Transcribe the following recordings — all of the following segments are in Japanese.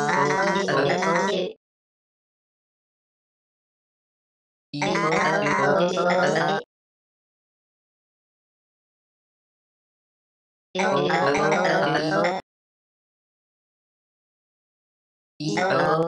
E O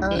Hmm.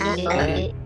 啊。